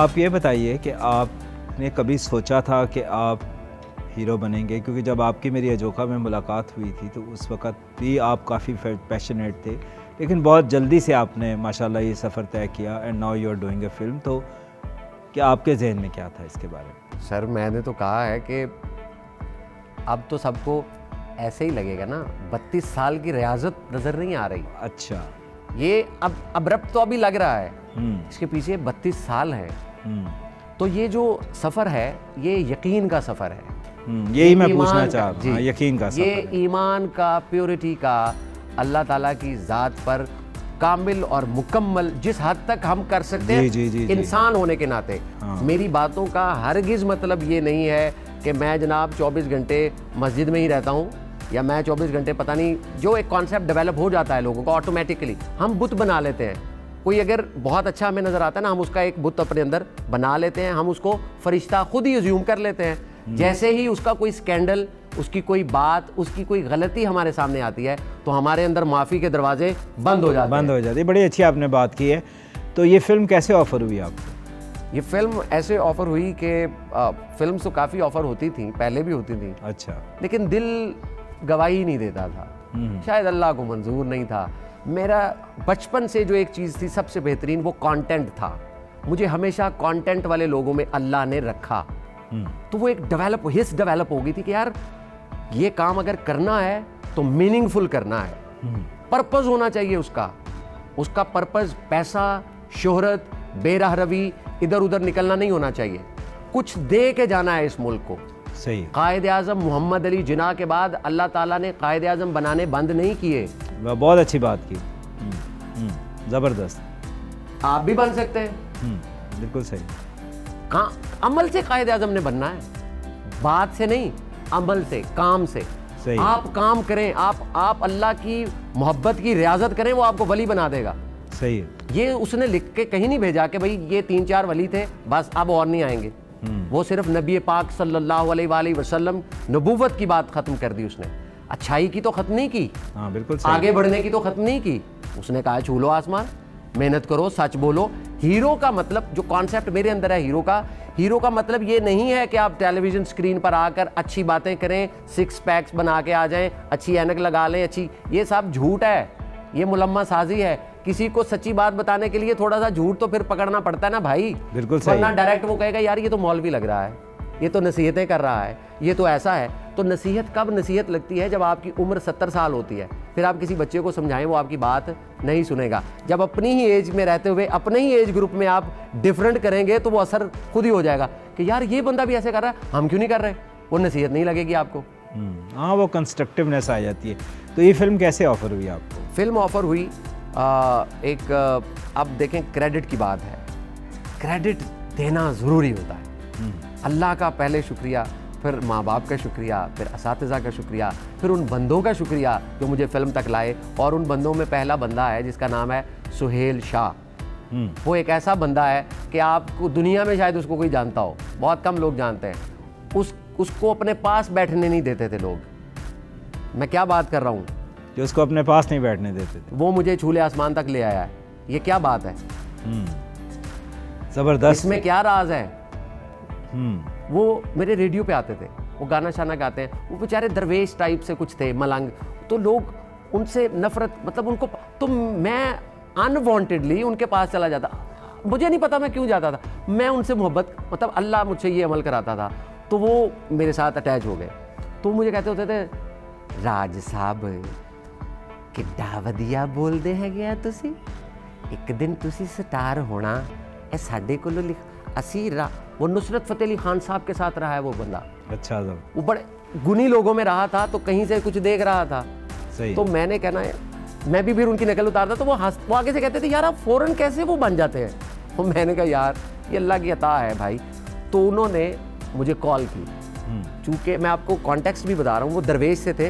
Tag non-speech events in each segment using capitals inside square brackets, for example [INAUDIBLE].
आप ये बताइए कि आपने कभी सोचा था कि आप हीरो बनेंगे? क्योंकि जब आपकी मेरी अजोका में मुलाकात हुई थी तो उस वक़्त भी आप काफ़ी पैशनेट थे। लेकिन बहुत जल्दी से आपने माशाल्लाह ये सफ़र तय किया and now you are doing a film तो क्या आपके जहन में क्या था इसके बारे में? सर मैंने तो कहा है कि अब तो सबको ऐसे ही लगेगा ना बत्तीस साल की रियाजत नज़र नहीं आ रही। अच्छा। ये अब अब्रप्त तो अभी लग रहा है। हम्म। इसके पीछे बत्तीस साल हैं। तो ये जो सफ़र है ये यकीन का सफ़र है। हम्म, यही मैं पूछना चाह रहा हूँ। हाँ, यकीन का ये सफ़र। ईमान का प्योरिटी का अल्लाह ताला की ज़ात पर कामिल और मुकम्मल जिस हद तक हम कर सकते हैं। इंसान होने के नाते। हाँ। मेरी बातों का हरगिज़ मतलब ये नहीं है कि मैं जनाब 24 घंटे मस्जिद में ही रहता हूँ या मैं 24 घंटे पता नहीं जो एक कॉन्सेप्ट डेवलप हो जाता है लोगों का ऑटोमेटिकली हम बुत बना लेते हैं। कोई अगर बहुत अच्छा हमें नज़र आता है ना हम उसका एक बुत अपने अंदर बना लेते हैं हम उसको फरिश्ता खुद ही अज्यूम कर लेते हैं। जैसे ही उसका कोई स्कैंडल उसकी कोई बात उसकी कोई गलती हमारे सामने आती है तो हमारे अंदर माफ़ी के दरवाजे बंद हो जाते बंद हो जाती है। बड़ी अच्छी आपने बात की है। तो ये फ़िल्म कैसे ऑफ़र हुई आपको? ये फ़िल्म ऐसे ऑफ़र हुई कि फ़िल्म तो काफ़ी ऑफ़र होती थी पहले भी होती थी। अच्छा। लेकिन दिल गवाही नहीं देता था। हम्म। शायद अल्लाह को मंजूर नहीं था। मेरा बचपन से जो एक चीज़ थी सबसे बेहतरीन वो कंटेंट था। मुझे हमेशा कंटेंट वाले लोगों में अल्लाह ने रखा। हम्म, तो वो एक डेवलप हिस्स डेवलप हो गई थी कि यार ये काम अगर करना है तो मीनिंगफुल करना है। हम्म, पर्पज़ होना चाहिए उसका। उसका पर्पज़ पैसा शोहरत बेराह रवी इधर उधर निकलना नहीं होना चाहिए। कुछ दे के जाना है इस मुल्क को। सही। कायद आज़म मोहम्मद अली जिना के बाद अल्लाह ताला ने कायद आज़म बनाने बंद नहीं किए। बहुत अच्छी बात की। हम्म, हम्म, ज़बरदस्त। आप भी बन सकते हैं। हम्म, बिल्कुल सही। कहाँ अमल से कायद आज़म ने बनना है। बात से नहीं अमल से काम से। सही। आप काम करें आप आप अल्लाह की मोहब्बत की रियाजत करें वो आपको वली बना देगा। सही। है ये उसने लिख के कहीं नहीं भेजा कि भाई ये तीन चार वली थे बस अब और नहीं आएँगे। वो सिर्फ़ नबी पाक सल्लल्लाहु अलैहि वसल्लम नबूवत की बात खत्म कर दी उसने। अच्छाई की तो खत्म नहीं की। हाँ बिल्कुल आगे बढ़ने की तो खत्म नहीं की। उसने कहा छू लो आसमान मेहनत करो सच बोलो। हीरो का मतलब जो कॉन्सेप्ट मेरे अंदर है हीरो का हीरो का मतलब ये नहीं है कि आप टेलीविज़न स्क्रीन पर आकर अच्छी बातें करें सिक्स पैक्स बना के आ जाएँ अच्छी एनक लगा लें अच्छी ये सब झूठ है। ये मुलम्मा साजी है। किसी को सच्ची बात बताने के लिए थोड़ा सा झूठ तो फिर पकड़ना पड़ता है ना भाई। बिल्कुल सही। वरना डायरेक्ट वो कहेगा यार ये तो मौलवी लग रहा है। ये तो नसीहतें कर रहा है। ये तो ऐसा है। तो नसीहत कब नसीहत लगती है? जब आपकी उम्र सत्तर साल होती है। फिर आप किसी बच्चे को समझाएँ वो आपकी बात नहीं सुनेगा। जब अपनी ही एज में रहते हुए अपने ही एज ग्रुप में आप डिफरेंट करेंगे तो वो असर खुद ही हो जाएगा कि यार ये बंदा भी ऐसे कर रहा है हम क्यों नहीं कर रहे? वो नसीहत नहीं लगेगी आपको। हम्म, हाँ वो कंस्ट्रक्टिवनेस आ जाती है। तो ये फ़िल्म कैसे ऑफ़र हुई आपको? फ़िल्म ऑफ़र हुई एक अब देखें क्रेडिट की बात है। क्रेडिट देना ज़रूरी होता है। हम्म, अल्लाह का पहले शुक्रिया फिर माँ बाप का शुक्रिया फिर इस का शुक्रिया फिर उन बंदों का शुक्रिया जो मुझे फ़िल्म तक लाए और उन बंदों में पहला बंदा है जिसका नाम है सुहेल शाह। हम्म, वो एक ऐसा बंदा है कि आपको दुनिया में शायद उसको कोई जानता हो बहुत कम लोग जानते हैं। उस उसको अपने पास बैठने नहीं देते थे लोग। मैं क्या बात कर रहा हूँ? जो उसको अपने पास नहीं बैठने देते थे। वो मुझे छूले आसमान तक ले आया है। ये क्या बात है? हम्म, ज़बरदस्त। इसमें क्या राज है? हम्म, वो मेरे रेडियो पे आते थे। वो गाना शाना गाते हैं। वो बेचारे दरवेश टाइप से कुछ थे मलंग। तो लोग उनसे नफरत मतलब उनको तो मैं अनवांटेडली उनके पास चला जाता। मुझे नहीं पता मैं क्यों जाता था। मैं उनसे मोहब्बत मतलब अल्लाह मुझसे ये अमल कराता था। तो वो मेरे साथ अटैच हो गए। तो मुझे कहते होते थे राज साहब ਕਿੱਡਾ ਵਧੀਆ ਬੋਲਦੇ ਹੈਗੇ ਆ ਤੁਸੀਂ ਇੱਕ ਦਿਨ ਤੁਸੀਂ ਸਟਾਰ ਹੋਣਾ ਇਹ ਸਾਡੇ ਕੋਲੋਂ ਲਿਖ ਅਸੀਂ रा- वो नुसरत फतेह अली खान साहब के साथ रहा है वो बंदा अच्छा जब वो बड़े गुनी लोगों में रहा था तो कहीं से कुछ देख रहा था सही तो मैंने कहना है मैं भी फिर उनकी नकल उतारता तो वो हंस वो आगे से कहते थे यार आप फ़ौरन कैसे वो बन जाते हैं तो मैंने कहा यार ये अल्लाह की अता है भाई तो उन्होंने मुझे कॉल की हम्म, चूँकि मैं आपको कॉन्टेक्स्ट भी बता रहा हूँ वो दरवेश से थे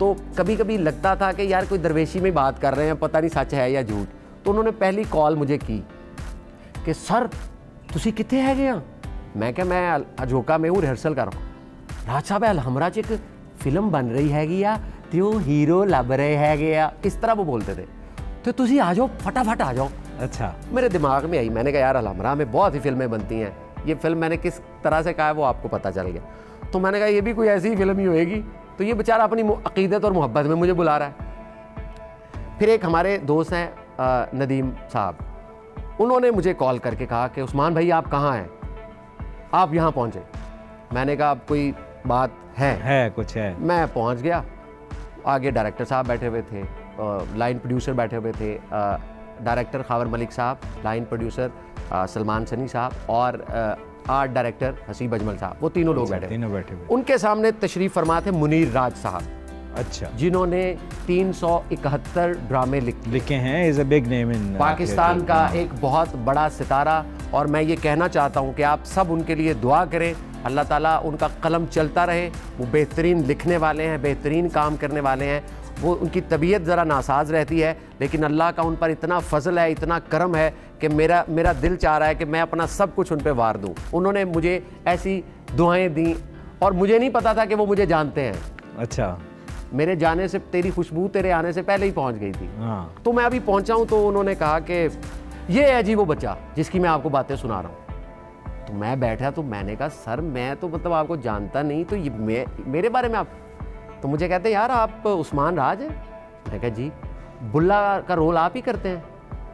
तो कभी कभी लगता था कि यार कोई दरवेशी में बात कर रहे हैं पता नहीं सच है या झूठ तो उन्होंने पहली कॉल मुझे की कि सर ਤੁਸੀਂ ਕਿੱਥੇ ਹੈਗੇ ਆ ਮੈਂ ਕਿਹਾ ਮੈਂ ਅਲ- ਅਜੋਕਾ ਮੈਂ ਉਹ ਰਿਹਰਸਲ ਕਰ ਰਿਹਾ ਰਾਜ ਸਾਹਿਬ ਹਮਰਾ ਚ ਇੱਕ ਫਿਲਮ ਬਣ ਰਹੀ ਹੈਗੀ ਆ ਤੇ ਉਹ ਹੀਰੋ ਲੱਭ ਰਹੇ ਹੈਗੇ ਆ ਇਸ ਤਰ੍ਹਾਂ ਉਹ ਬੋਲਦੇ थे ਤੇ ਤੁਸੀਂ ਆ ਜਾਓ ਫਟਾਫਟ ਆ ਜਾਓ अच्छा मेरे दिमाग में आई मैंने कहा यार अलहमरा में बहुत ही फिल्में बनती हैं ये फिल्म मैंने किस तरह से कहा है वो आपको पता चल गया तो मैंने कहा ये भी कोई ऐसी ही फिल्म ही होएगी तो ये बेचारा अपनी अकीदत और मोहब्बत में मुझे बुला रहा है। फिर एक हमारे दोस्त हैं नदीम साहब। उन्होंने मुझे कॉल करके कहा कि उस्मान भाई आप कहाँ हैं? आप यहाँ पहुँचे। मैंने कहा अब कोई बात है? है कुछ है। मैं पहुँच गया। आगे डायरेक्टर साहब बैठे हुए थे लाइन प्रोड्यूसर बैठे हुए थे डायरेक्टर खावर मलिक साहब लाइन प्रोड्यूसर सलमान सनी साहब और आर्ट डायरेक्टर हसीब अजमल साहब वो तीनों लोग अच्छा, बैठे तीनों बैठे हुए उनके सामने तशरीफ़ फरमा थे मुनीर राज साहब अच्छा। जिन्होंने 371 ड्रामे लिख लिखे हैं is a big name in Pakistan का एक बहुत बड़ा सितारा और मैं ये कहना चाहता हूँ कि आप सब उनके लिए दुआ करें अल्लाह ताला उनका कलम चलता रहे वो बेहतरीन लिखने वाले हैं बेहतरीन काम करने वाले हैं वो उनकी तबीयत ज़रा नासाज रहती है लेकिन अल्लाह का उन पर इतना फजल है इतना करम है कि मेरा मेरा दिल चाह रहा है कि मैं अपना सब कुछ उन पर वार दूँ। उन्होंने मुझे ऐसी दुआएँ दी और मुझे नहीं पता था कि वो मुझे जानते हैं। अच्छा। मेरे जाने से तेरी खुशबू तेरे आने से पहले ही पहुँच गई थी। हाँ। तो मैं अभी पहुँचा हूँ तो उन्होंने कहा कि ये है जी वो बच्चा जिसकी मैं आपको बातें सुना रहा हूँ। तो मैं बैठा तो मैंने कहा सर मैं तो मतलब आपको जानता नहीं तो ये मैं मेरे बारे में आप तो मुझे कहते हैं यार आप उस्मान राज हैं? मैं कहा जी बुल्ला का रोल आप ही करते हैं।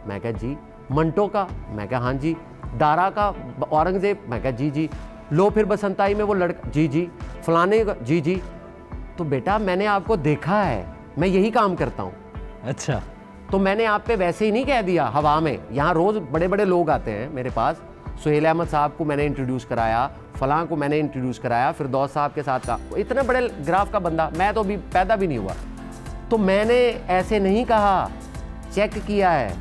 मैं कहा जी मंटो का। मैं कहा हाँ जी दारा का औरंगज़ेब। मैं कहा जी जी लो फिर बसंताई में वो लड़का जी जी फलाने का जी जी। तो बेटा मैंने आपको देखा है मैं यही काम करता हूँ। अच्छा। तो मैंने आप पे वैसे ही नहीं कह दिया हवा में। यहाँ रोज़ बड़े बड़े लोग आते हैं मेरे पास। सुहेल अहमद साहब को मैंने इंट्रोड्यूस कराया फलां को मैंने इंट्रोड्यूस कराया फिर दोस्त साहब के साथ का। इतने बड़े ग्राफ का बंदा, मैं तो अभी पैदा भी नहीं हुआ। तो मैंने ऐसे नहीं कहा चेक किया है।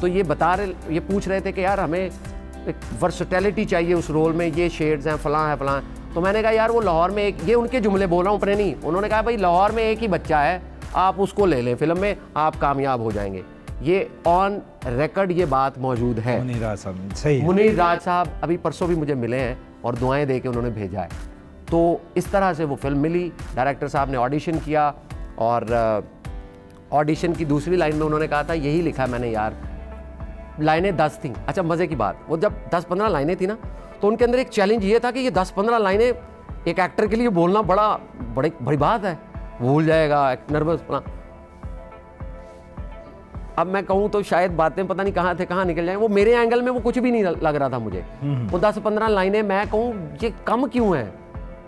तो ये बता रहे, ये पूछ रहे थे कि यार हमें एक वर्सटैलिटी चाहिए उस रोल में, ये शेड्स हैं, फलां है, फलां तो मैंने कहा, यार वो लाहौर में एक, ये उनके जुमले बोल रहा हूँ, अपने नहीं। उन्होंने कहा, भाई लाहौर में एक ही बच्चा है, आप उसको ले लें, फ़िल्म में आप कामयाब हो जाएँगे। ये ऑन रिकॉर्ड ये बात मौजूद है। मुनीर राज साहब सही मुनीर राज साहब अभी परसों भी मुझे मिले हैं और दुआएँ दे के उन्होंने भेजा है। तो इस तरह से वो फ़िल्म मिली डायरेक्टर साहब ने ऑडिशन किया और ऑडिशन की दूसरी लाइन में उन्होंने कहा था यही लिखा है मैंने यार। लाइनें दस थी। अच्छा मज़े की बात वो जब दस पंद्रह लाइनें थी ना तो उनके अंदर एक चैलेंज ये था कि ये दस पंद्रह लाइनें एक एक्टर के लिए बोलना बड़ा बड़ी बड़ी बात है। भूल जाएगा नर्वस अब मैं कहूँ तो शायद बातें पता नहीं कहाँ थे कहाँ निकल जाए। वो मेरे एंगल में वो कुछ भी नहीं लग रहा था मुझे। वो दस पंद्रह लाइनें मैं कहूँ ये कम क्यों है?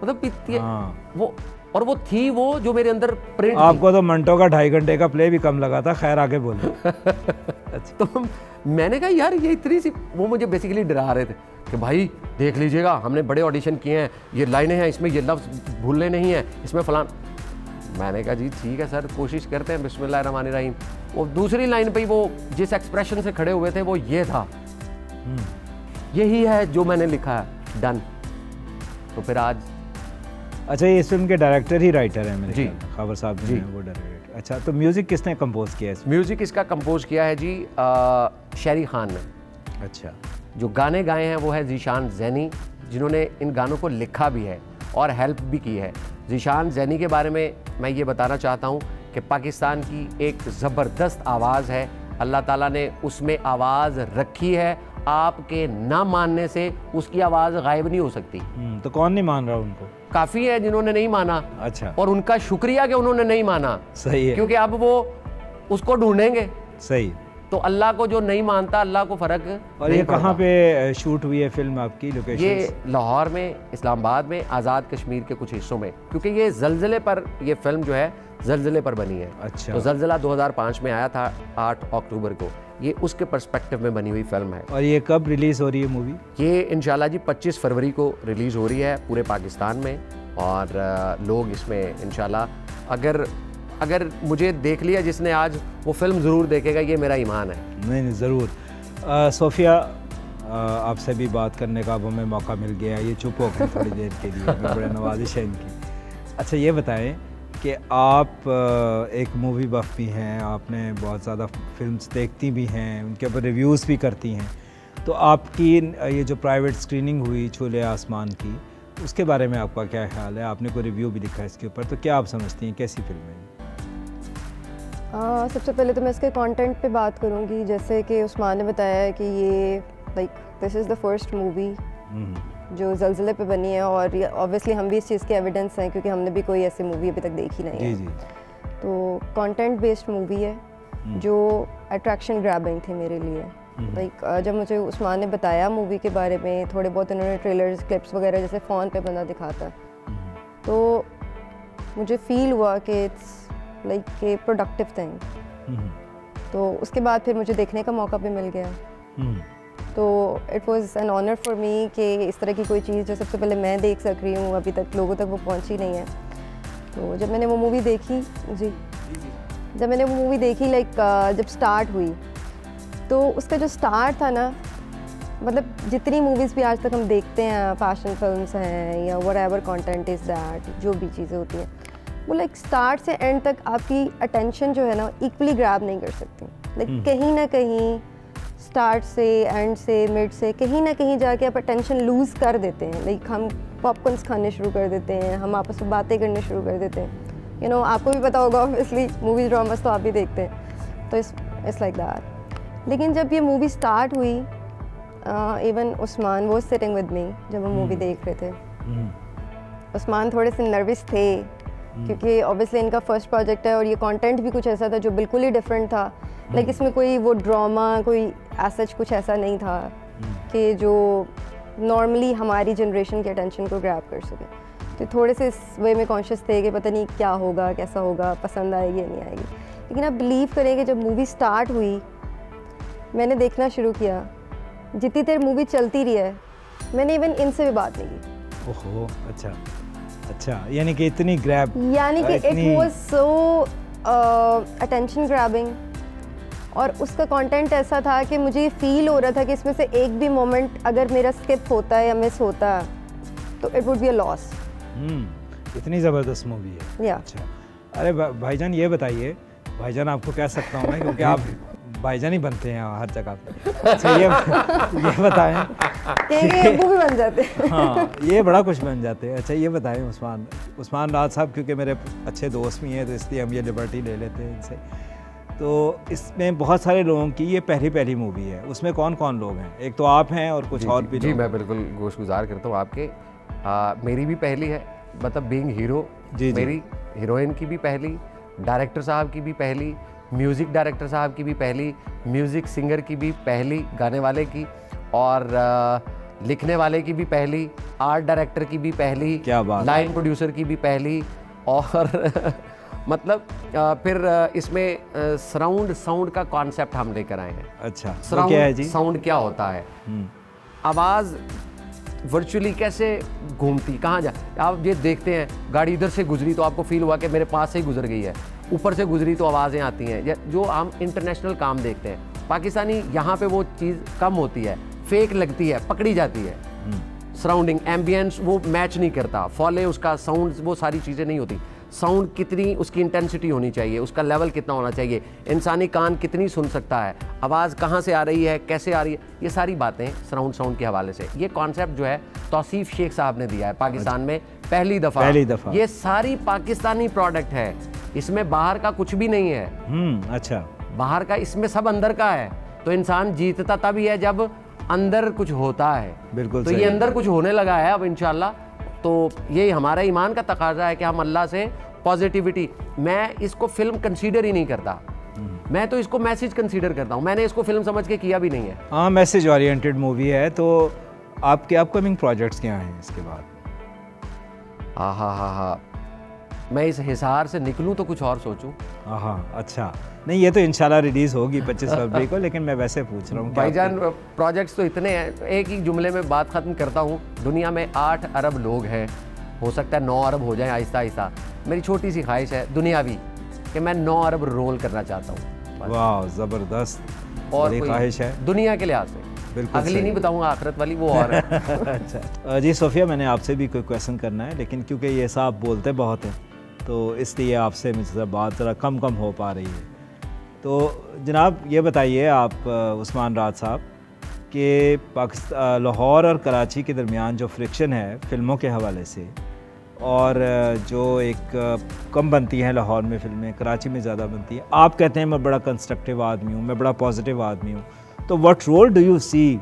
मतलब हाँ। वो और वो थी वो जो मेरे अंदर प्रिंट आपको तो मंटो का ढाई घंटे का प्ले भी कम लगा था खैर आगे बोलो। [LAUGHS] तो मैंने कहा यार ये इतनी सी वो मुझे बेसिकली डरा रहे थे कि भाई देख लीजिएगा हमने बड़े ऑडिशन किए हैं ये लाइनें हैं इसमें ये लफ्ज़ भूलने नहीं है इसमें फलान मैंने कहा जी ठीक है सर कोशिश करते हैं बिस्मिल्लाह रहीम। वो दूसरी लाइन पे वो जिस एक्सप्रेशन से खड़े हुए थे वो ये था। यही है जो मैंने लिखा है डन तो फिर आज अच्छा ये इस फ़िल्म के डायरेक्टर ही राइटर हैं मेरे जी। खबर साहब जी। वो डायरेक्टर अच्छा तो म्यूज़िक किसने कंपोज किया है म्यूज़िक इसका कंपोज किया है जी शेरी खान ने। अच्छा। जो गाने गाए हैं वो है जीशान जैनी जिन्होंने इन गानों को लिखा भी है और हेल्प भी की है। जीशान जैनी के बारे में मैं ये बताना चाहता हूँ कि पाकिस्तान की एक ज़बरदस्त आवाज़ है। अल्लाह ताला ने उसमें आवाज़ रखी है। आपके ना मानने से उसकी आवाज़ गायब नहीं हो सकती। हम्म, तो कौन नहीं मान रहा उनको? काफ़ी है जिन्होंने नहीं माना। अच्छा। और उनका शुक्रिया कि उन्होंने नहीं माना। सही है। क्योंकि अब वो उसको ढूंढेंगे। सही। तो अल्लाह को जो नहीं मानता अल्लाह को फ़र्क और ये कहाँ पे शूट हुई है फ़िल्म आपकी लोकेशन ये लाहौर में इस्लामाबाद में आज़ाद कश्मीर के कुछ हिस्सों में। क्योंकि ये जलजिले पर ये फ़िल्म जो है जलजिले पर बनी है। अच्छा। तो जलजिला 2005 में आया था 8 अक्टूबर को। ये उसके पर्सपेक्टिव में बनी हुई फ़िल्म है। और ये कब रिलीज़ हो रही है मूवी ये इंशाल्लाह जी 25 फरवरी को रिलीज़ हो रही है पूरे पाकिस्तान में। और लोग इसमें इंशाल्लाह अगर अगर मुझे देख लिया जिसने आज वो फ़िल्म ज़रूर देखेगा, ये मेरा ईमान है। नहीं नहीं, ज़रूर। सोफिया आपसे भी बात करने का अब हमें मौका मिल गया ये चुप हो गए थोड़ी देर के लिए बड़े नवाजिश है इनकी। अच्छा ये बताएँ कि आप एक मूवी बफ भी हैं, आपने बहुत ज़्यादा फिल्म्स देखती भी हैं, उनके ऊपर रिव्यूज़ भी करती हैं। तो आपकी ये जो प्राइवेट स्क्रीनिंग हुई छोले आसमान की, उसके बारे में आपका क्या ख्याल है? आपने कोई रिव्यू भी लिखा है इसके ऊपर तो क्या आप समझती हैं, कैसी फ़िल्म है हाँ सबसे पहले तो मैं इसके कंटेंट पे बात करूँगी जैसे कि उस्मान ने बताया है कि ये like this is the first movie जो जलजिले पे बनी है और ऑब्वियसली हम भी इस चीज़ के एविडेंस हैं क्योंकि हमने भी कोई ऐसी मूवी अभी तक देखी नहीं है। जी। जी तो कंटेंट बेस्ड मूवी है हम्म। जो अट्रैक्शन ग्रैबिंग थी मेरे लिए। लाइक जब मुझे उस्मान ने बताया मूवी के बारे में थोड़े बहुत इन्होंने ट्रेलर्स क्लिप्स वगैरह जैसे फ़ोन पे बंदा दिखाता है तो मुझे फील हुआ कि it's like a productive thing तो उसके बाद फिर मुझे देखने का मौका भी मिल गया। हम्म, तो it was an honour for me कि इस तरह की कोई चीज़ जो सबसे पहले मैं देख सक रही हूँ अभी तक लोगों तक वो पहुँची नहीं है। तो जब मैंने वो मूवी देखी जी। जब मैंने वो मूवी देखी लाइक जब स्टार्ट हुई तो उसका जो स्टार्ट था ना मतलब जितनी मूवीज़ भी आज तक हम देखते हैं फ़ैशन फिल्म्स हैं या whatever content is that जो भी चीज़ें होती हैं वो लाइक स्टार्ट से एंड तक आपकी अटेंशन जो है ना इक्वली ग्रैब नहीं कर सकती। लाइक like, कहीं ना कहीं स्टार्ट से एंड से मिड से कहीं ना कहीं जाके आप अटेंशन लूज़ कर देते हैं। लाइक like, हम पॉपकॉर्न्स खाने शुरू कर देते हैं हम आपस में बातें करने शुरू कर देते हैं। यू you नो know, आपको भी पता होगा ऑब्वियसली मूवीज़ ड्रामास तो आप भी देखते हैं। तो इस इट्स लाइक दैट लेकिन जब ये मूवी स्टार्ट हुई इवन उस्मान वो सिटिंग विद मी जब हम मूवी देख रहे थे। हम्म, उस्मान थोड़े से नर्वस थे। क्योंकि ऑब्वियसली इनका फ़र्स्ट प्रोजेक्ट है और ये कंटेंट भी कुछ ऐसा था जो बिल्कुल ही डिफरेंट था। लाइक इसमें कोई वो ड्रामा कोई सच कुछ ऐसा नहीं था कि जो नॉर्मली हमारी जनरेशन के अटेंशन को ग्रैप कर सके। तो थोड़े से इस वे में कॉन्शियस थे कि पता नहीं क्या होगा कैसा होगा पसंद आएगी या नहीं आएगी। लेकिन आप बिलीव करें कि जब मूवी स्टार्ट हुई मैंने देखना शुरू किया। जितनी देर मूवी चलती रही है मैंने इवन इनसे भी बात नहीं की। ओहो अच्छा। अच्छा यानी कि इतनी ग्रैब यानी कि it was so attention grabbing और उसका कंटेंट ऐसा था कि मुझे फील हो रहा था कि इसमें से एक भी मोमेंट अगर मेरा स्किप होता है या मिस होता है तो it would be a loss hmm, इतनी ज़बरदस्त मूवी है। या अच्छा। अरे भा- भाईजान ये बताइए भाईजान आपको कह सकता हूँ मैं क्योंकि [LAUGHS] आप भाईजान ही बनते हैं हर जगह पे। अच्छा ये ये बताएँ। ये [LAUGHS] भी बन जाते हैं। हाँ ये बड़ा कुछ बन जाते हैं। अच्छा ये बताएँ उस्मान उस्मान राज साहब क्योंकि मेरे अच्छे दोस्त भी हैं तो इसलिए हम ये लिबर्टी ले लेते हैं इनसे। तो इसमें बहुत सारे लोगों की ये पहली पहली मूवी है। उसमें कौन कौन लोग हैं? एक तो आप हैं और कुछ जी, और भी जी मैं बिल्कुल गोश गुजार करता हूँ आपके। आ, मेरी भी पहली है मतलब बींग हीरो जी, जी। मेरी हीरोइन की भी पहली डायरेक्टर साहब की भी पहली म्यूज़िक डायरेक्टर साहब की भी पहली म्यूज़िक सिंगर की भी पहली गाने वाले की और आ, लिखने वाले की भी पहली आर्ट डायरेक्टर की भी पहली क्या बात लाइन प्रोड्यूसर की भी पहली और [LAUGHS] मतलब आ, फिर इसमें सराउंड साउंड का कॉन्सेप्ट हम लेकर आए हैं। अच्छा है सराउंड जी? साउंड क्या होता है? हम्म, आवाज़ वर्चुअली कैसे घूमती कहाँ जा आप ये देखते हैं गाड़ी इधर से गुजरी तो आपको फील हुआ कि मेरे पास से ही गुजर गई है। ऊपर से गुजरी तो आवाज़ें आती हैं जो हम इंटरनेशनल काम देखते हैं। पाकिस्तानी यहाँ पे वो चीज़ कम होती है फेक लगती है पकड़ी जाती है। सराउंडिंग एम्बियंस वो मैच नहीं करता फॉले उसका साउंड वो सारी चीज़ें नहीं होती। साउंड कितनी उसकी इंटेंसिटी होनी चाहिए उसका लेवल कितना होना चाहिए इंसानी कान कितनी सुन सकता है आवाज़ कहाँ से आ रही है कैसे आ रही है ये सारी बातें सराउंड साउंड के हवाले से। ये कॉन्सेप्ट जो है तौसीफ शेख साहब ने दिया है पाकिस्तान में पहली दफ़ा। पहली दफ़ा। ये सारी पाकिस्तानी प्रोडक्ट है। इसमें बाहर का कुछ भी नहीं है। हम्म अच्छा। बाहर का इसमें सब अंदर का है। तो इंसान जीतता तभी है जब अंदर कुछ होता है। बिल्कुल तो ये अंदर कुछ होने लगा है अब इंशाल्लाह। तो ये हमारा ईमान का तकाजा है कि हम अल्लाह से पॉजिटिविटी मैं इसको फ़िल्म कंसीडर ही नहीं करता। हम्म। मैं तो इसको मैसेज कंसीडर करता हूँ। मैंने इसको फ़िल्म समझ के किया भी नहीं है। हाँ मैसेज ओरिएंटेड मूवी है। तो आपके अपकमिंग प्रोजेक्ट्स क्या हैं इसके बाद? हाँ हाँ हाँ हाँ मैं इस हिसार से निकलूँ तो कुछ और सोचूं। हाँ अच्छा। नहीं ये तो इंशाल्लाह रिलीज़ होगी [LAUGHS] 25 फरवरी को लेकिन मैं वैसे पूछ रहा हूँ भाईजान प्रोजेक्ट्स तो इतने हैं एक ही जुमले में बात ख़त्म करता हूँ। दुनिया में आठ अरब लोग हैं। हो सकता है नौ अरब हो जाए आहिस्ता आहिस्ता। मेरी छोटी सी ख्वाहिश है दुनियावी कि मैं नौ अरब रोल करना चाहता हूँ। वाह ज़बरदस्त। और ख्वाहिश है। दुनिया के लिहाज से। बिल्कुल अगली नहीं बताऊँगा आखिरत वाली वो और है। [LAUGHS] अच्छा। जी सोफिया मैंने आपसे भी कोई क्वेश्चन करना है लेकिन क्योंकि ये साहब बोलते बहुत हैं तो इसलिए आपसे मुझसे बात ज़रा कम कम हो पा रही है। तो जनाब, ये बताइए आप उस्मान राज साहब, कि पाकिस्तान लाहौर और कराची के दरमियान जो फ्रिक्शन है फ़िल्मों के हवाले से और जो एक कम बनती हैं लाहौर में फ़िल्में, कराची में ज़्यादा बनती हैं, आप कहते हैं मैं बड़ा कंस्ट्रक्टिव आदमी हूँ, मैं बड़ा पॉजिटिव आदमी हूँ तो what role do you see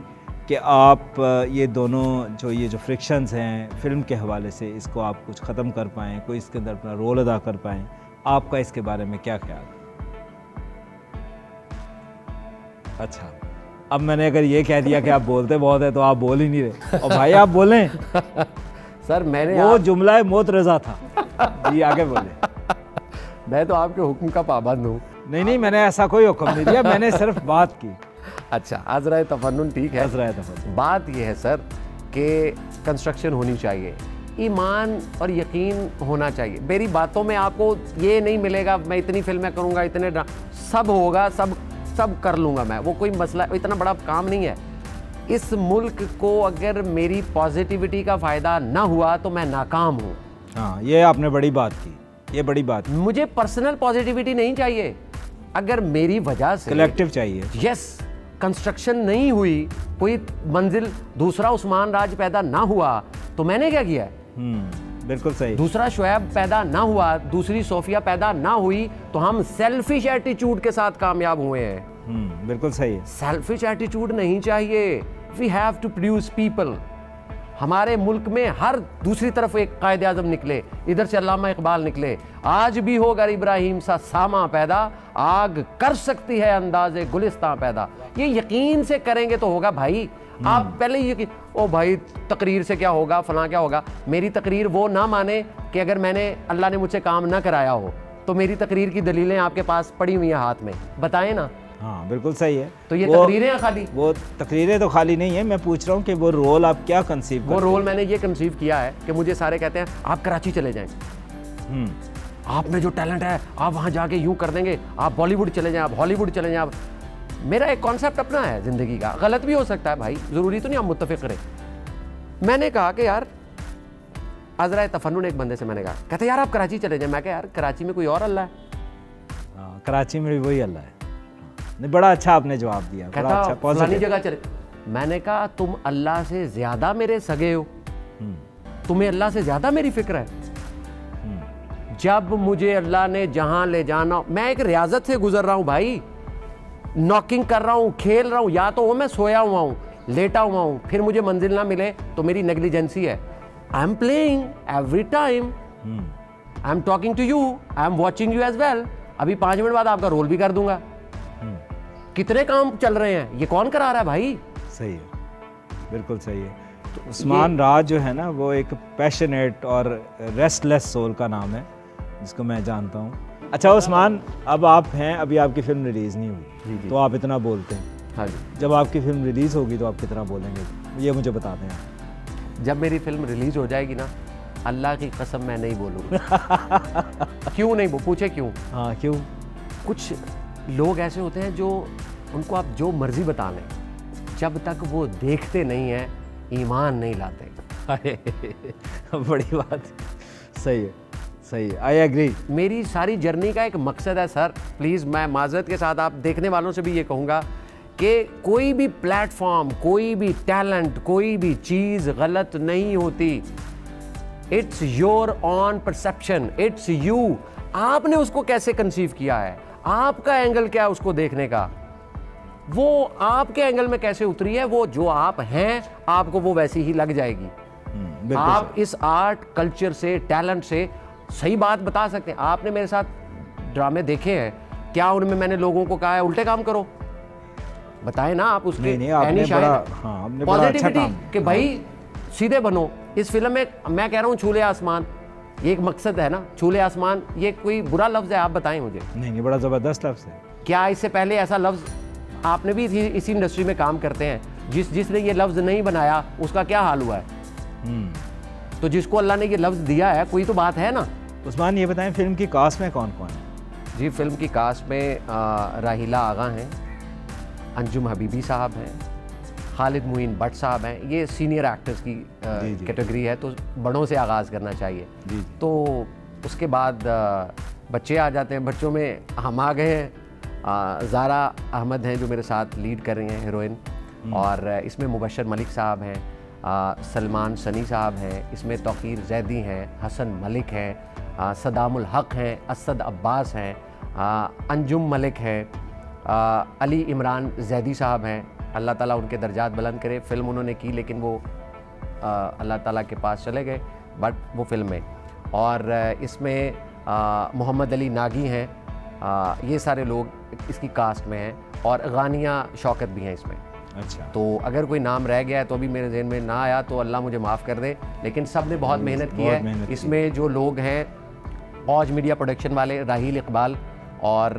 कि आप ये दोनों जो ये जो फ्रिक्शंस हैं फ़िल्म के हवाले से इसको आप कुछ ख़त्म कर पाएँ कोई इसके अंदर अपना रोल अदा कर पाएँ आपका इसके बारे में क्या ख्याल? है अच्छा अब मैंने अगर ये कह दिया कि आप बोलते बहुत है तो आप बोल ही नहीं रहे। और भाई आप बोलें। [LAUGHS] सर मैंने वो आप... जुमला मोत रजा था। जी आगे बोले। [LAUGHS] मैं तो आपके हुक्म का पाबंद हूँ। नहीं नहीं मैंने ऐसा कोई हुक्म नहीं दिया मैंने सिर्फ़ बात की। अच्छा आजरा तफन ठीक है। आजरा तफन बात यह है सर कि कंस्ट्रक्शन होनी चाहिए ईमान और यकीन होना चाहिए। मेरी बातों में आपको ये नहीं मिलेगा मैं इतनी फ़िल्में करूँगा इतने सब होगा सब सब कर लूँगा मैं वो कोई मसला इतना बड़ा काम नहीं है। इस मुल्क को अगर मेरी पॉजिटिविटी का फ़ायदा ना हुआ तो मैं नाकाम हूँ। हाँ ये आपने बड़ी बात की ये बड़ी बात मुझे पर्सनल पॉजिटिविटी नहीं चाहिए अगर मेरी वजह से कलेक्टिव चाहिए। यस कंस्ट्रक्शन नहीं हुई कोई मंजिल दूसरा उस्मान राज पैदा ना हुआ तो मैंने क्या किया? है हम्म, बिल्कुल सही। दूसरा शुएब पैदा ना हुआ दूसरी सोफिया पैदा ना हुई तो हम सेल्फिश एटीट्यूड के साथ कामयाब हुए हैं। हम्म, बिल्कुल सही। सेल्फिश एटीट्यूड नहीं चाहिए। We have to produce people हमारे मुल्क में हर दूसरी तरफ़ एक कायद अजम निकले इधर से अलामा इकबाल निकले। आज भी हो अगर इब्राहिम सा सामा पैदा आग कर सकती है अंदाजे गुलिस्तान पैदा। ये यकीन से करेंगे तो होगा भाई। आप पहले यकीन ओ भाई तकरीर से क्या होगा फला क्या होगा? मेरी तकरीर वो ना माने कि अगर मैंने अल्लाह ने मुझे काम ना कराया हो तो मेरी तकरीर की दलीलें आपके पास पड़ी हुई हैं हाथ में। बताएँ ना हाँ बिल्कुल सही है। तो ये तकरीरें खाली? वो तकरीरें तो खाली नहीं है। मैं पूछ रहा हूँ कि वो रोल आप क्या कंसीव वो रोल मैंने ये कंसीव किया है कि मुझे सारे कहते हैं आप कराची चले जाएँ। हम्म। आप में जो टैलेंट है आप वहाँ जाके यूँ कर देंगे। आप बॉलीवुड चले जाएँ आप हॉलीवुड चले जाएँ आप मेरा एक कॉन्सेप्ट अपना है ज़िंदगी का। गलत भी हो सकता है भाई ज़रूरी तो नहीं आप मुतफ़ करें। मैंने कहा कि यार अजरा तफन एक बंदे से मैंने कहा कहते यार आप कराची चले जाए। मैं कहा यार कराची में कोई और अल्लाह है? हाँ, कराची में भी वही अल्लाह है। नहीं बड़ा अच्छा आपने जवाब दिया बड़ा अच्छा जगह चले। मैंने कहा तुम अल्लाह से ज़्यादा मेरे सगे हो। हम्म। तुम्हें अल्लाह से ज़्यादा मेरी फ़िक्र है। हम्म। जब मुझे अल्लाह ने जहाँ ले जाना मैं एक रियाजत से गुजर रहा हूँ भाई। नॉकिंग कर रहा हूँ खेल रहा हूँ या तो वो मैं सोया हुआ हूँ लेटा हुआ हूँ फिर मुझे मंजिल ना मिले तो मेरी नेग्लिजेंसी है। I am playing every time I am talking to you I am watching you as well अभी पाँच मिनट बाद आपका रोल भी कर दूँगा। कितने काम चल रहे हैं? ये कौन करा रहा है भाई? सही है। बिल्कुल सही है। तो उस्मान राज जो है ना वो एक पैशनेट और रेस्टलेस सोल का नाम है जिसको मैं जानता हूँ। अच्छा उस्मान अब आप हैं अभी आपकी फ़िल्म रिलीज़ नहीं हुई। तो आप इतना बोलते हैं। हाँ जी। जब आपकी फ़िल्म रिलीज़ होगी तो आप कितना बोलेंगे? ये मुझे बता दें जब मेरी फ़िल्म रिलीज़ हो जाएगी ना अल्लाह की कसम मैं नहीं बोलूँगा। [LAUGHS] क्यों नहीं पूछे क्यों? हाँ क्यों? कुछ लोग ऐसे होते हैं जो उनको आप जो मर्ज़ी बता लें। जब तक वो देखते नहीं हैं ईमान नहीं लाते। बड़ी बात। सही है सही है। आई एग्री मेरी सारी जर्नी का एक मकसद है सर। प्लीज़ मैं माजरत के साथ आप देखने वालों से भी ये कहूँगा कि कोई भी प्लेटफॉर्म कोई भी टैलेंट कोई भी चीज़ गलत नहीं होती। It's your own perception it's you आपने उसको कैसे कंसीव किया है? आपका एंगल क्या है उसको देखने का? वो आपके एंगल में कैसे उतरी है? वो जो आप हैं आपको वो वैसी ही लग जाएगी। हम्म, आप इस आर्ट कल्चर से टैलेंट से सही बात बता सकते हैं। आपने मेरे साथ ड्रामे देखे हैं। क्या उनमें मैंने लोगों को कहा है उल्टे काम करो। बताए ना आप उसके पॉजिटिविटी हाँ, कि भाई हाँ। सीधे बनो। इस फ़िल्म में मैं कह रहा हूँ छूले आसमान। ये एक मकसद है ना छूले आसमान। ये कोई बुरा लफ्ज़ है आप बताएँ मुझे। नहीं नहीं बड़ा ज़बरदस्त लफ्ज़ है। क्या इससे पहले ऐसा लफ्ज़ आपने भी इसी, इसी इंडस्ट्री में काम करते हैं। जिस जिसने ये लफ्ज़ नहीं बनाया उसका क्या हाल हुआ है? हम्म। तो जिसको अल्लाह ने ये लफ्ज़ दिया है कोई तो बात है ना? उस्मान ये बताएँ फ़िल्म की कास्ट में कौन कौन है? जी फ़िल्म की कास्ट में राहिला आगा हैं अंजुम हबीबी साहब हैं खालिद मुइन भट्ट साहब हैं। ये सीनियर एक्टर्स की कैटेगरी है तो बड़ों से आगाज़ करना चाहिए। जी, जी। तो उसके बाद बच्चे आ जाते हैं। बच्चों में हम आ गए हैं। ज़ारा अहमद हैं जो मेरे साथ लीड कर रही हैं हीरोइन हम्म। और इसमें मुबशर मलिक साहब हैं सलमान सनी साहब हैं इसमें तोकीर जैदी हैं हसन मलिक हैं सदामुल हक हैं असद अब्बास हैं अंजुम मलिक हैं अली इमरान जैदी साहब हैं। अल्लाह ताला उनके दर्जात बुलंद करे। फ़िल्म उन्होंने की लेकिन वो अल्लाह ताला के पास चले गए बट वो फ़िल्म में। और इसमें मोहम्मद अली नागी हैं ये सारे लोग इसकी कास्ट में हैं और गानिया शौकत भी हैं इसमें। अच्छा। तो अगर कोई नाम रह गया है तो अभी मेरे जहन में ना आया तो अल्लाह मुझे माफ़ कर दे लेकिन सबने बहुत मेहनत की है। इसमें जो लोग हैं औज मीडिया प्रोडक्शन वाले राहील इकबाल और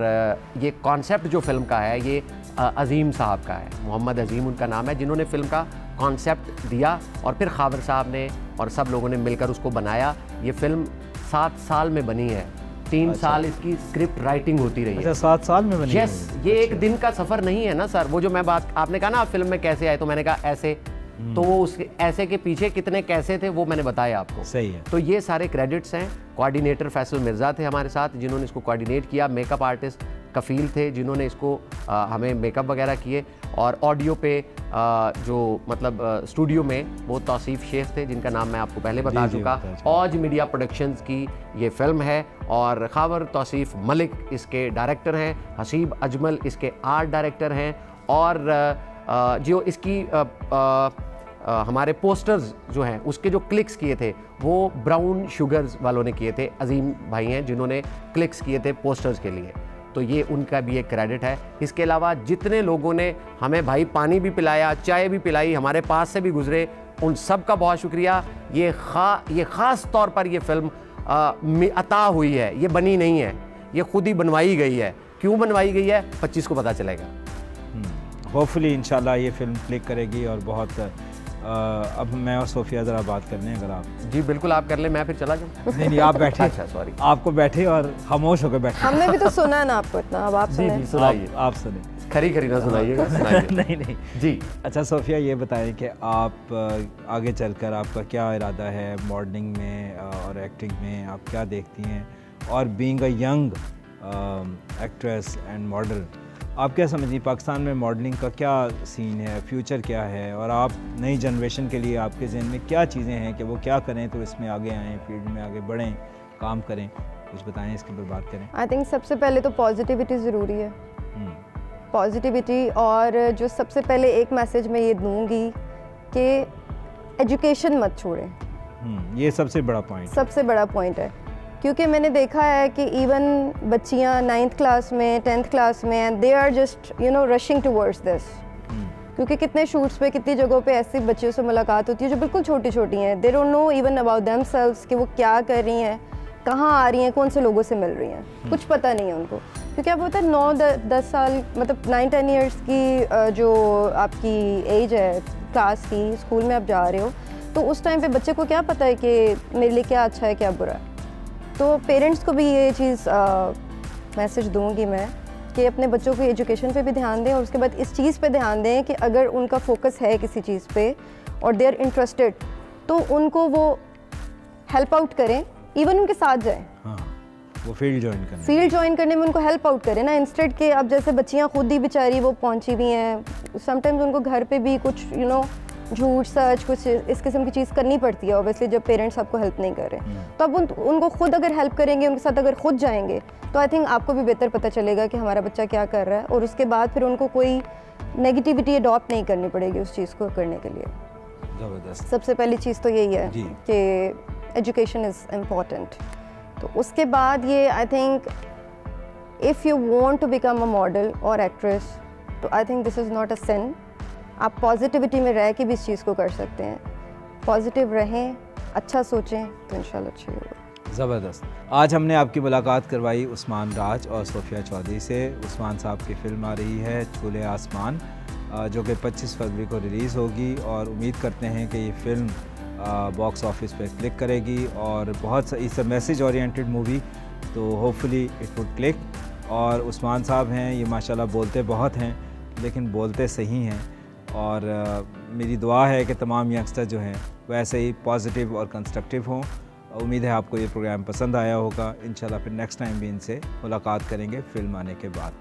ये कॉन्सेप्ट जो फ़िल्म का है ये अजीम साहब का है। मोहम्मद अजीम उनका नाम है जिन्होंने फ़िल्म का कॉन्सेप्ट दिया और फिर खाबर साहब ने और सब लोगों ने मिलकर उसको बनाया। ये फ़िल्म सात साल में बनी है। तीन अच्छा। साल इसकी स्क्रिप्ट राइटिंग होती रही अच्छा, है सात साल में बनी यस ये अच्छा। एक दिन का सफ़र नहीं है ना सर? वो जो मैं बात आपने कहा ना फ़िल्म में कैसे आए? तो मैंने कहा ऐसे। हम्म। तो वो उसके ऐसे के पीछे कितने कैसे थे वो मैंने बताया आपको। सही है। तो ये सारे क्रेडिट्स हैं। कोऑर्डिनेटर फैसल मिर्ज़ा थे हमारे साथ जिन्होंने इसको कोऑर्डिनेट किया। मेकअप आर्टिस्ट कफ़ील थे जिन्होंने इसको आ, हमें मेकअप वगैरह किए। और ऑडियो पे जो मतलब स्टूडियो में वो तौसीफ़ शेख थे जिनका नाम मैं आपको पहले बता चुका। औज मीडिया प्रोडक्शंस की ये फ़िल्म है और खावर तौसीफ़ मलिक इसके डायरेक्टर हैं हसीब अजमल इसके आर्ट डायरेक्टर हैं और जो इसकी आ, आ, आ, हमारे पोस्टर्स जो हैं उसके जो क्लिक्स किए थे वो ब्राउन शुगर्स वालों ने किए थे अजीम भाई हैं जिन्होंने क्लिक्स किए थे पोस्टर्स के लिए। तो ये उनका भी एक क्रेडिट है। इसके अलावा जितने लोगों ने हमें भाई पानी भी पिलाया चाय भी पिलाई हमारे पास से भी गुजरे उन सब का बहुत शुक्रिया। ये खा ये ख़ास तौर पर ये फ़िल्म अता हुई है ये बनी नहीं है ये खुद ही बनवाई गई है। क्यों बनवाई गई है? पच्चीस को पता चलेगा। होपफुली हम्म, इंशाल्लाह ये फ़िल्म क्लिक करेगी और बहुत अब मैं और सोफिया ज़रा बात कर लें अगर आप जी बिल्कुल आप कर लें मैं फिर चला जाऊँ। नहीं नहीं आप बैठे अच्छा सॉरी आपको बैठे और खामोश होकर बैठे हमने भी तो सुना है ना आपको इतना अब आप सुने। सुनाइए। आप सुने। खरी खरी ना सुनाइएगा [LAUGHS] नहीं नहीं। जी। अच्छा सोफिया ये बताएँ कि आप आगे चलकर आपका क्या इरादा है मॉडलिंग में और एक्टिंग में? आप क्या देखती हैं? और being a young actress and model आप क्या समझिए पाकिस्तान में मॉडलिंग का क्या सीन है फ्यूचर क्या है? और आप नई जनरेशन के लिए आपके जहन में क्या चीज़ें हैं कि वो क्या करें तो इसमें आगे आएँ फ़ील्ड में आगे बढ़ें काम करें? कुछ बताएँ इसके ऊपर बात करें। आई थिंक सबसे पहले तो पॉजिटिविटी ज़रूरी है। Positivity hmm. और जो सबसे पहले एक मैसेज मैं ये दूँगी कि एजुकेशन मत छोड़ें। हम्म, ये सबसे बड़ा पॉइंट सबसे बड़ा पॉइंट है। क्योंकि मैंने देखा है कि इवन बच्चियाँ नाइन्थ क्लास में टेंथ क्लास में they are just you know rushing towards this क्योंकि कितने शूट्स पे कितनी जगहों पे ऐसे बच्चियों से मुलाकात होती है जो बिल्कुल छोटी छोटी हैं। They don't know even about themselves कि वो क्या कर रही हैं कहाँ आ रही हैं कौन से लोगों से मिल रही हैं। Hmm. कुछ पता नहीं है उनको। क्योंकि आप होता है नौ दस साल मतलब नाइन टेन ईयर्स की जो आपकी एज है क्लास की स्कूल में आप जा रहे हो तो उस टाइम पे बच्चे को क्या पता है कि मेरे लिए क्या अच्छा है क्या बुरा है? तो पेरेंट्स को भी ये चीज़ मैसेज दूँगी मैं कि अपने बच्चों को एजुकेशन पे भी ध्यान दें और उसके बाद इस चीज़ पे ध्यान दें कि अगर उनका फोकस है किसी चीज़ पे और दे आर इंटरेस्टेड तो उनको वो हेल्प आउट करें इवन उनके साथ जाएँ। हाँ, वो फ़ील्ड ज्वाइन करने। फ़ील्ड ज्वाइन करने में उनको हेल्प आउट करें ना इंस्टेड के अब जैसे बच्चियाँ खुद ही बेचारी वो पहुँची भी हैं समटाइम्स उनको घर पे भी कुछ यू you नो know, झूठ सच कुछ इस किस्म की चीज़ करनी पड़ती है ऑब्वियसली जब पेरेंट्स आपको हेल्प नहीं कर रहे। हम्म। तो अब उन, उनको खुद अगर हेल्प करेंगे उनके साथ अगर खुद जाएँगे तो आई थिंक आपको भी बेहतर पता चलेगा कि हमारा बच्चा क्या कर रहा है। और उसके बाद फिर उनको कोई नेगेटिविटी अडॉप्ट नहीं करनी पड़ेगी उस चीज़ को करने के लिए। सबसे पहली चीज़ तो यही है कि एजुकेशन इज़ इंपॉर्टेंट तो उसके बाद ये I think if you want to become a model और एक्ट्रेस तो I think this is not a sane आप पॉजिटिविटी में रह के भी इस चीज़ को कर सकते हैं। पॉजिटिव रहें अच्छा सोचें तो इन अच्छा होगा। ज़बरदस्त। आज हमने आपकी मुलाकात करवाई उस्मान राज और सोफिया चौधरी से। उस्मान साहब की फ़िल्म आ रही है, चूल्हे आसमान जो कि 25 फरवरी को रिलीज़ होगी और उम्मीद करते हैं कि ये फ़िल्म बॉक्स ऑफ़िस पर क्लिक करेगी और बहुत इस मैसेज ओरिएंटेड मूवी तो होपफुली इट वुड क्लिक। और उस्मान साहब हैं, ये माशाल्लाह बोलते बहुत हैं, लेकिन बोलते सही हैं। और मेरी दुआ है कि तमाम यंगस्टर जो हैं, वो ऐसे ही पॉजिटिव और कंस्ट्रक्टिव हों। उम्मीद है आपको ये प्रोग्राम पसंद आया होगा। इन फिर नेक्स्ट टाइम भी इनसे मुलाकात करेंगे, फ़िल्म आने के बाद।